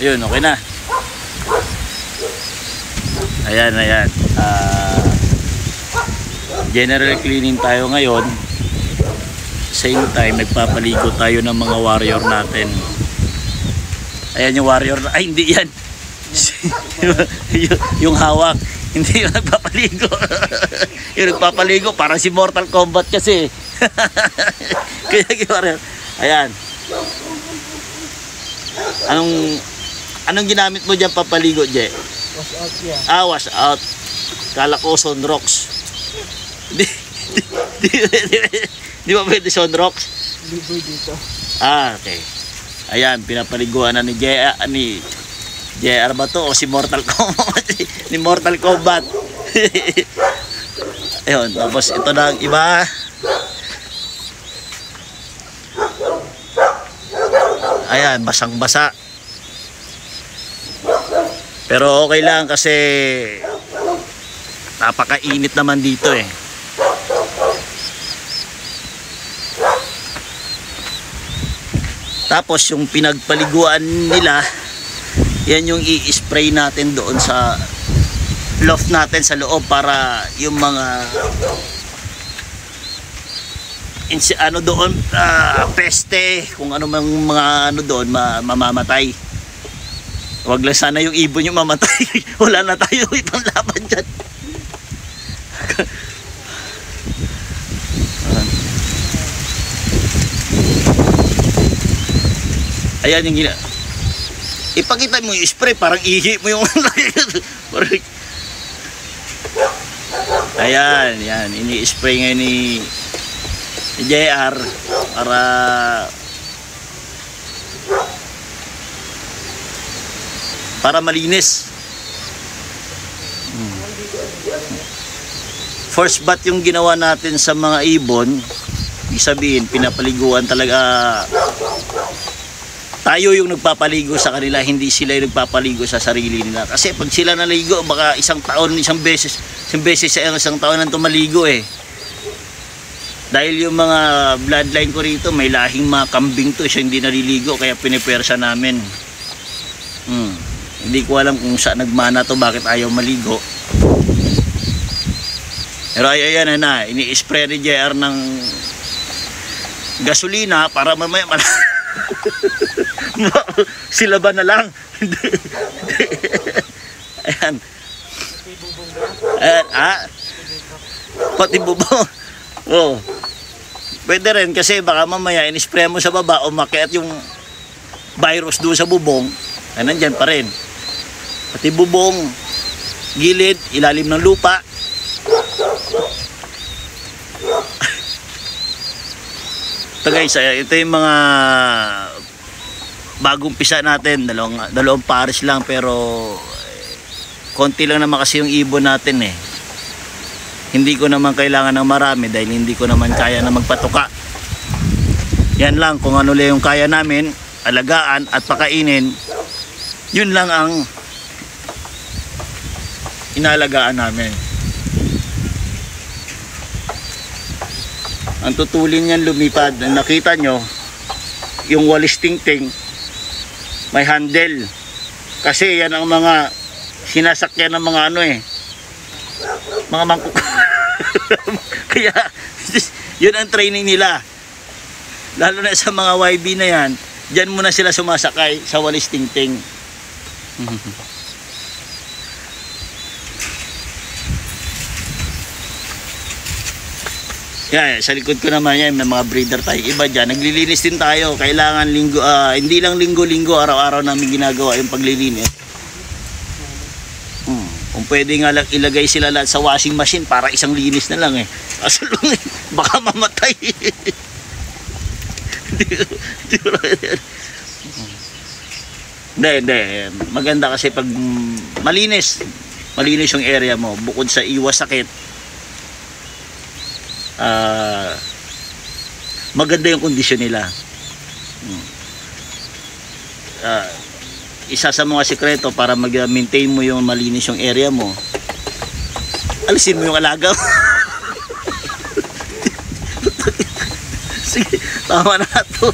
Ayun, okay na. Ayan, ayan. Ah, general cleaning tayo ngayon. Same time, nagpapaligo tayo ng mga warrior natin. Ayan yung warrior. Ay, hindi yan. yung hawak. Hindi yung nagpapaligo. yung nagpapaligo, parang si Mortal Kombat kasi. Kaya yung warrior. Ayan. Anong anong ginamit mo diyan papaligo, Je? Wash out yan. Ah, wash out. Kala ko Sonrox. Di, di, di, di, di ba pwede Sonrox? Liboy dito. Ah, okay. Ayan, pinapaliguan na ni J ni JR ba to o si Mortal Kombat? ni Mortal Kombat. Ayun, tapos ito na ang iba. Ayan, basang-basa. Pero okay lang kasi napakainit naman dito eh. Tapos yung pinagpaliguan nila, yan yung i-spray natin doon sa loft natin sa loob para yung mga ano doon ah, peste kung ano mga ano doon ma, mamamatay. Wag lang sana yung ibon yung mamatay. Wala na tayo ibang laban dyan. Ayan yung gina. Ipakita mo yung spray, parang ihi mo yung parang... Ayan, yan. Ini-spray ngayon ni, ni JR para para malinis. First bat yung ginawa natin sa mga ibon, ibig sabihin, pinapaliguan talaga tayo yung nagpapaligo sa kanila, hindi sila yung nagpapaligo sa sarili nila. Kasi pag sila naligo, baka isang taon, isang beses, isang beses sa isang taon nang tumaligo eh. Dahil yung mga bloodline ko rito, may lahing mga kambing to, siya hindi naliligo, kaya pinipersa namin. Hmm. Hindi ko alam kung saan nagmana to, bakit ayaw maligo. Pero ay ayan na, ini-spray ni JR ng gasolina para mamaya mal sila ba na lang? Ayan. Ayan, ah. Pati bubong. Oh. Pwede rin kasi baka mamaya in-spray mo sa baba o makiat yung virus doon sa bubong. Ay nandyan pa rin. Pati bubong, gilid, ilalim ng lupa. Ito guys, ay- ito yung mga bagong pisa natin, dalawang, dalawang pares lang pero eh, konti lang naman kasi yung ibon natin eh. Hindi ko naman kailangan ng marami dahil hindi ko naman kaya na magpatuka. Yan lang kung ano lang yung kaya namin, alagaan at pakainin. Yun lang ang inalagaan namin. Ang tutulin niyan lumipad, nakita nyo, yung walis tingting, may handle. Kasi yan ang mga sinasakyan ng mga ano eh, mga mangkuk. Kaya, yun ang training nila. Lalo na sa mga YB na yan, dyan muna sila sumasakay sa walis tingting. Yan, sa likod ko naman yan, may mga breeder tayo iba dyan. Naglilinis din tayo. Kailangan linggo, ah, hindi lang linggo-linggo, araw-araw namin ginagawa yung paglilinis. Hmm. Kung pwede nga lang ilagay sila lahat sa washing machine para isang linis na lang eh. Kaso lang eh, baka mamatay. Hindi, hindi. Maganda kasi pag mm, malinis, malinis yung area mo, bukod sa iwas sakit, ah maganda yung kondisyon nila. Hmm. Ah, isa sa mga sikreto para mag-maintain mo yung malinis yung area mo, alisin mo yung alaga mo. Sige, tama na to.